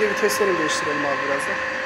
De viteslerini değiştirelim abi birazdan.